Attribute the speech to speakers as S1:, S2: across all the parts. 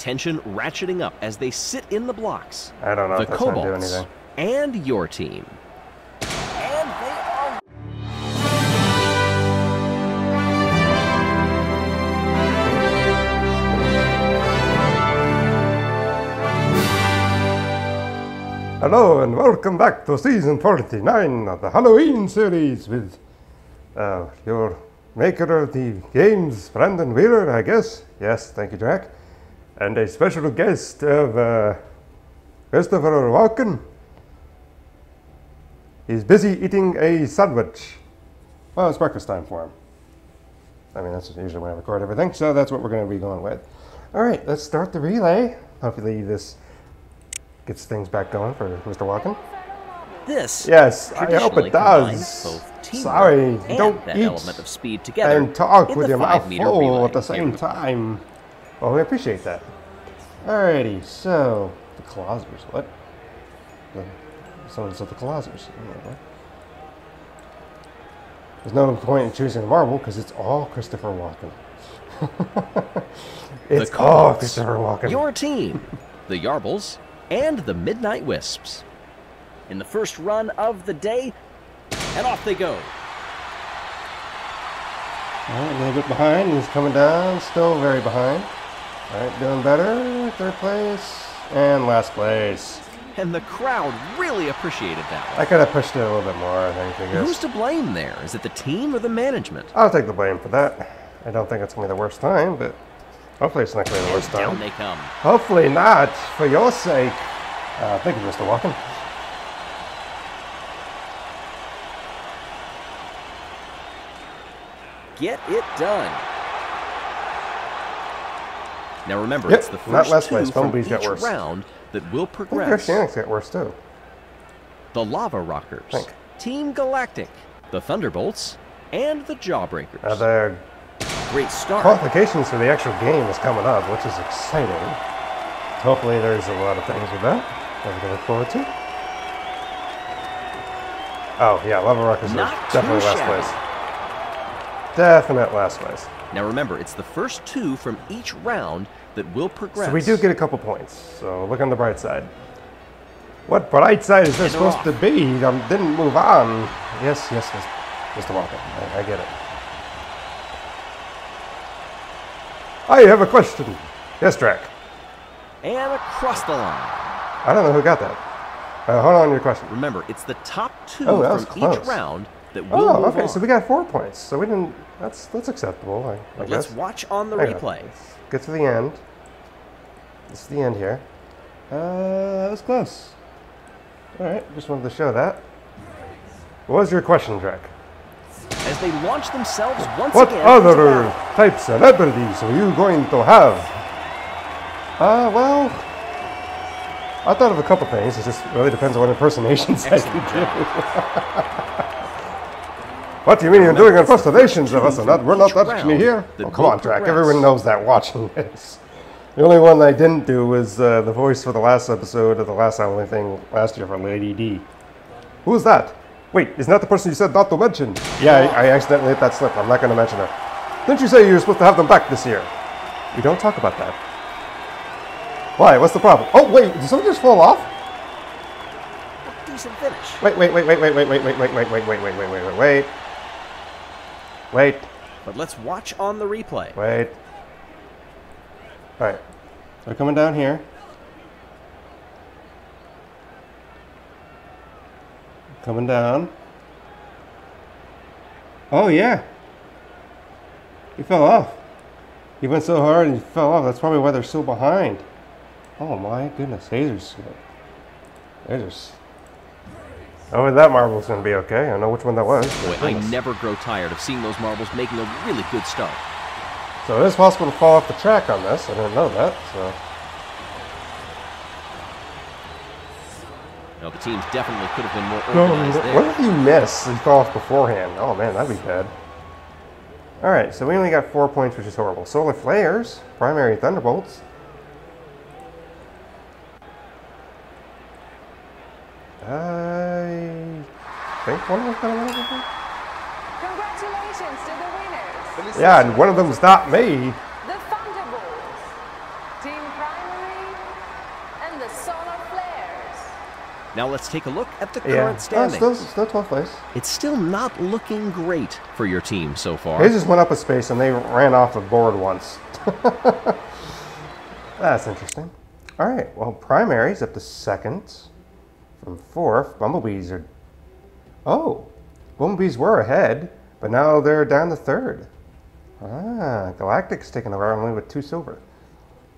S1: tension ratcheting up as they sit in the blocks.
S2: I don't know
S1: the
S2: if that's going to do
S1: Kobalts
S2: anything.
S1: and your team. And they are
S2: Hello and welcome back to season 49 of the Halloween series with uh, your maker of the games, Brandon Wheeler, I guess. Yes, thank you, Jack. And a special guest of uh, Christopher Walken. He's busy eating a sandwich. Well, it's breakfast time for him. I mean, that's usually when I record everything, so that's what we're going to be going with. All right, let's start the relay. Hopefully, this gets things back going for Mr. Walken.
S1: this.
S2: Yes, I hope it does. Sorry, don't eat
S1: element of speed together
S2: and talk with your mouth full
S1: relay.
S2: at the same time. Well, we appreciate that. Alrighty, so the Colossers, what? The, someone said the Colossers. There's no point in choosing a marble because it's all Christopher Walken. it's
S1: the
S2: all Christopher Walken.
S1: Your team, the Yarbles, and the Midnight Wisps. In the first run of the day, and off they go.
S2: Alright, a little bit behind. He's coming down. Still very behind. Alright, doing better. Third place. And last place.
S1: And the crowd really appreciated that one.
S2: I could have pushed it a little bit more, I think, I
S1: Who's to blame there? Is it the team or the management?
S2: I'll take the blame for that. I don't think it's going to be the worst time, but hopefully it's not going to be the worst
S1: down
S2: time.
S1: they come.
S2: Hopefully not, for your sake. Uh, thank you, Mr. Walken.
S1: Get it done. Now remember,
S2: Yep,
S1: it's the
S2: not
S1: first
S2: last
S1: two
S2: place.
S1: from
S2: Bumblebees
S1: each round that will progress.
S2: Oceanics got worse, too.
S1: The Lava Rockers. Team Galactic, the Thunderbolts, and the Jawbreakers.
S2: Uh, the
S1: Great start.
S2: qualifications for the actual game is coming up, which is exciting. Hopefully there's a lot of things with that that we can look forward to. Oh, yeah, Lava Rockers
S1: Not
S2: are definitely last
S1: shabby.
S2: place. Definite last place.
S1: Now remember, it's the first two from each round that will progress.
S2: So we do get a couple points. So look on the bright side. What bright side is this
S1: And they're
S2: supposed to be? I didn't move on. Yes, yes, yes, Mr. Walker. I, I get it. I have a question. Yes, Drac.
S1: and across the line.
S2: I don't know who got that. Uh, hold on your question.
S1: Remember, it's the top two
S2: Oh,
S1: from
S2: close.
S1: each round that will
S2: Oh, okay.
S1: on.
S2: So we got four points. So we didn't. That's that's acceptable. I, I guess.
S1: let's watch on the
S2: Hang on.
S1: replay.
S2: Get to the end. This is the end here. Uh, that was close. All right, just wanted to show that. What was your question, Drac?
S1: As they launch themselves once
S2: What
S1: again.
S2: other
S1: into battle.
S2: types of abilities are you going to have? Uh, well, I thought of a couple things. It just really depends on what impersonations I can do. what do you mean you're doing impersonations of us and not, we're not
S1: Each
S2: touching you here? Oh, come on, Drac. Everyone knows that watching this. The only one I didn't do was uh, the voice for the last episode of the last only thing last year for Lady D. Who's that? Wait, isn't that the person you said not to mention? Yeah, I, I accidentally hit that slip. I'm not going to mention her. Didn't you say you were supposed to have them back this year? We don't talk about that. Why? What's the problem? Oh, wait, did something just fall off?
S1: Decent finish.
S2: Wait, wait, wait, wait, wait, wait, wait, wait, wait, wait, wait, wait, wait, wait, wait, wait, wait. Wait,
S1: But let's watch on the replay.
S2: wait. All right, they're coming down here. Coming down. Oh yeah. He fell off. He went so hard and he fell off. That's probably why they're so behind. Oh my goodness, Hazers. Hazers. Oh, that marble's gonna be okay. I know which one that was.
S1: Boy, I never grow tired of seeing those marbles making a really good start.
S2: So it is possible to fall off the track on this. I didn't know that. So
S1: Now, the teams definitely could have been more organized
S2: No,
S1: organized
S2: what
S1: there.
S2: if you miss and fall off beforehand? Oh man, that'd be bad. All right, so we only got four points, which is horrible. Solar flares, primary thunderbolts. I think one of them's gonna win everything.
S3: Congratulations to the winners.
S2: Yeah, and one of them's not me.
S3: The Thunderbolts. Team primary and the solar flares.
S1: Now let's take a look at the
S2: Yeah.
S1: current
S2: Oh,
S1: standings.
S2: still, still 12th place.
S1: It's still not looking great for your team so far.
S2: They just went up a space and they ran off the board once. That's interesting. All right, well, primaries up to second from fourth. Bumblebees are. Oh, Bumblebees were ahead, but now they're down to third. Ah, Galactic's taking over only with two silver.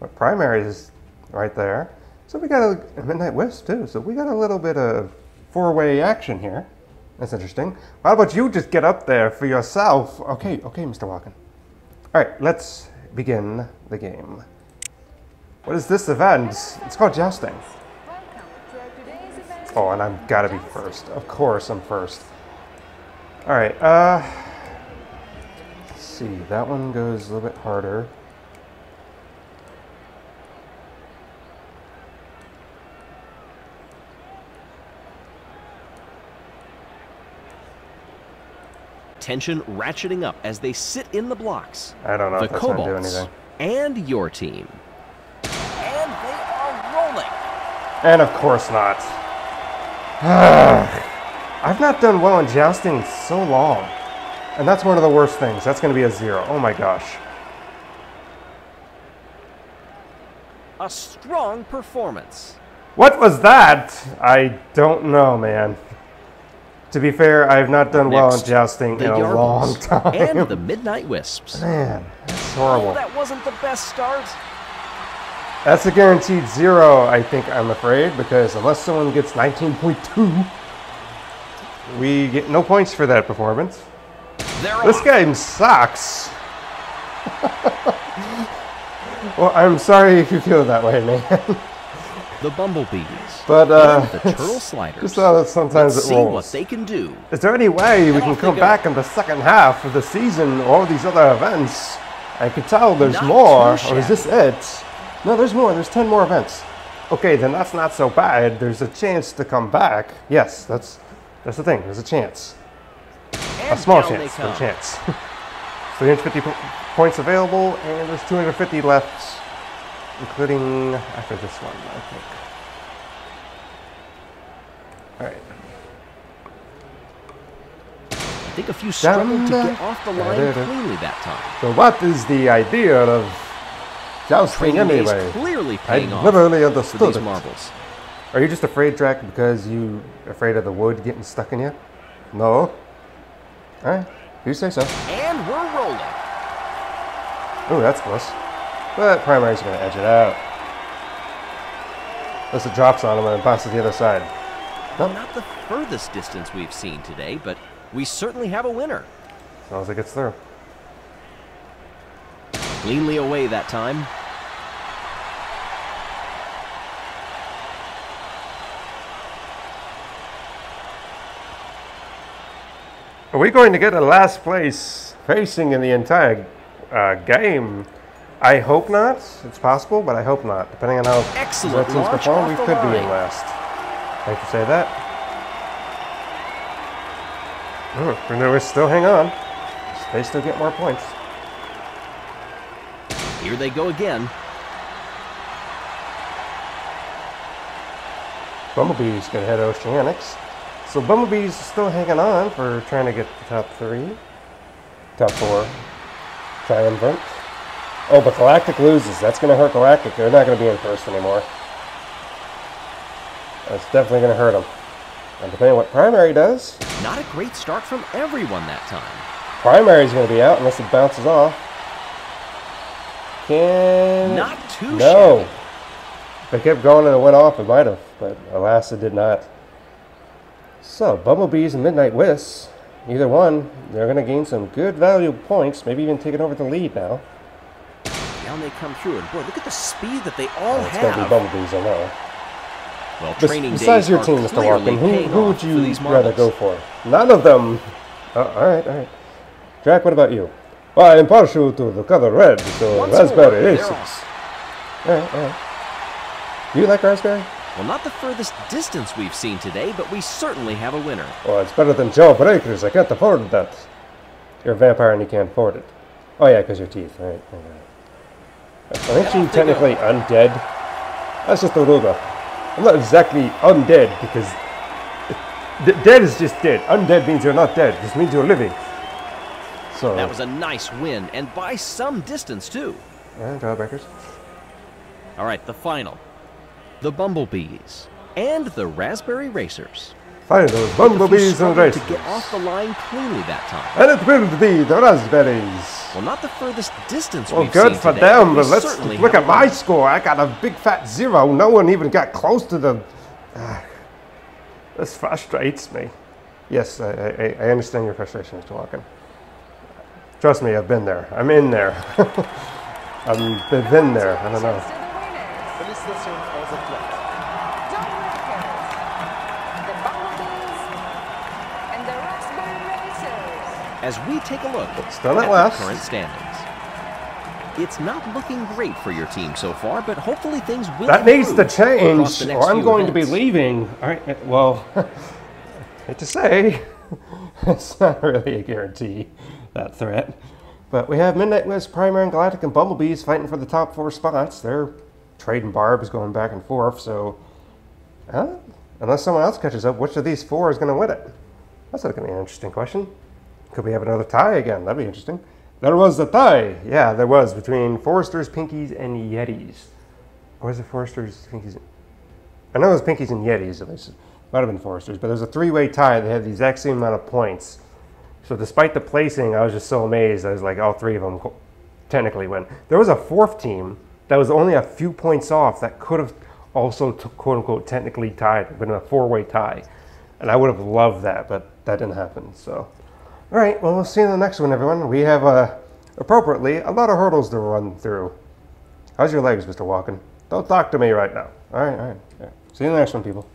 S2: But primaries is right there. So we got a, a Midnight Wisp too. So we got a little bit of four-way action here. That's interesting. How about you just get up there for yourself? Okay, okay, Mr. Walken. All right, let's begin the game. What is this event? It's called jousting.
S3: Welcome to our today's event.
S2: Oh, and I've got to be first. Of course, I'm first. All right. Uh, let's see. That one goes a little bit harder.
S1: Tension ratcheting up as they sit in the blocks.
S2: I don't know
S1: the
S2: if that's going to do
S1: Kobalts
S2: anything.
S1: and your team. And they are rolling.
S2: And of course not. I've not done well in jousting in so long. And that's one of the worst things. That's going to be a zero. Oh my gosh.
S1: A strong performance.
S2: What was that? I don't know, man. To be fair, I've not done well in jousting in a long time.
S1: and the Midnight Wisps.
S2: Man, that's
S1: Oh,
S2: horrible.
S1: that wasn't the best start.
S2: That's a guaranteed zero, I think, I'm afraid, because unless someone gets 19.2, we get no points for that performance.
S1: They're
S2: This
S1: off.
S2: game sucks. well, I'm sorry if you feel that way, man.
S1: The Bumblebees.
S2: But, uh,
S1: the Turtle Sliders.
S2: Just how that sometimes
S1: Let's
S2: it
S1: see what they can do.
S2: Is there any way we can come back in the second half of the season, all these other events? I could tell there's
S1: Not
S2: more, or is this it? No, there's more. There's 10 more events. Okay, then that's not so bad. There's a chance to come back. Yes, that's that's the thing. There's a chance.
S1: And
S2: A small chance, but a chance. 350 po- points available, and there's 250 left, including after this one, I think. All right.
S1: I think a few struggled to get off the line cleanly that time.
S2: So what is the idea of jousting
S1: Training days
S2: anyway?
S1: clearly
S2: I
S1: paying off
S2: never really understood
S1: these
S2: it.
S1: marbles.
S2: Are you just afraid, Drac, because you afraid of the wood getting stuck in you? No. Eh, All right, you say so.
S1: And we're rolling.
S2: Ooh, that's close. But primary's gonna edge it out. Unless it drops on him and bounces the other side. Nope.
S1: Not the furthest distance we've seen today, but we certainly have a winner.
S2: As long as it gets through.
S1: Cleanly away that time.
S2: Are we going to get a last place facing in the entire uh, game? I hope not. It's possible, but I hope not. Depending on how
S1: Excellent
S2: teams perform, we could be in last. Hate to say that. Oh, Bruno is still hang on. They still get more points.
S1: Here they go again.
S2: Bumblebee's gonna head Oceanics. So Bumblebee's still hanging on for trying to get the top three. Top four. Triumvirate. Oh, but Galactic loses. That's gonna hurt Galactic. They're not gonna be in first anymore. That's definitely gonna hurt them. And depending on what Primary does,
S1: Not a great start from everyone that time.
S2: Primary's gonna be out unless it bounces off. Can
S1: Not too
S2: No.
S1: shabby.
S2: If it kept going and it went off, it might have, but alas, it did not. So, Bumblebees and Midnight Wisps, either one, they're going to gain some good value points, maybe even taking over the lead now.
S1: Down they come through, and boy, look at the speed that they all
S2: Oh, it's going to be. Bumblebees, I know.
S1: Well,
S2: Bes- besides your team, Mr. Walken, who, who would you
S1: these
S2: rather go for? None of them. Oh, all right, all right. Jack, what about you? Well, I'm partial to the color red, so
S1: Once more,
S2: raspberry
S1: they're
S2: aces. All right, all right. You like raspberry?
S1: Well, not the furthest distance we've seen today, but we certainly have a winner.
S2: Well, it's better than Jawbreakers. I can't afford that. You're a vampire and you can't afford it. Oh, yeah, because your teeth, right? I got it. Aren't you technically undead? That's just a Aruga. I'm not exactly undead because dead is just dead. Undead means you're not dead. It just means you're living. So
S1: That was a nice win, and by some distance, too.
S2: yeah, jawbreakers.
S1: All right, the final. The Bumblebees and the Raspberry Racers.
S2: Find those bumblebees and racers.
S1: to get off the line cleanly that time.
S2: And it will be the raspberries.
S1: Well, not the furthest distance
S2: Well,
S1: we've
S2: good for
S1: today,
S2: them, but let's look at my score. I got a big fat zero. No one even got close to the. Ah, this frustrates me. Yes, I, I, I understand your frustration, Mr. Walken. Trust me, I've been there. I'm in there. I've been there. I don't know.
S3: To the winners,
S4: Félicitations aux athlètes.
S3: Jawbreakers, the Bumblebees, and the Raspberry Racers.
S1: As we take a look
S2: Still
S1: at
S2: at
S1: the current standings. It's not looking great for your team so far, but hopefully things will
S2: That needs to change,
S1: across the next
S2: or I'm
S1: few
S2: going to be leaving. All right. uh, Well, hate to say, it's not really a guarantee that threat. But we have Midnight West, Primary, and Galactic, and Bumblebees fighting for the top four spots. They're trading barbs, going back and forth. So, huh? unless someone else catches up, which of these four is going to win it? That's going to be an interesting question. Could we have another tie again? That'd be interesting. There was a tie. Yeah, there was between Foresters, Pinkies, and Yetis. Or was it Foresters, Pinkies? I know it was Pinkies and Yetis at least. Might have been Foresters, but there's a three-way tie. They had the exact same amount of points. So despite the placing, I was just so amazed. I was like, all three of them technically win. There was a fourth team that was only a few points off that could have also quote unquote technically tied, been a four-way tie, and I would have loved that, but that didn't happen. So, all right, well, we'll see you in the next one, everyone. We have uh, appropriately a lot of hurdles to run through. How's your legs, Mr. Walken? Don't talk to me right now. All right, all right. All right. See you in the next one, people.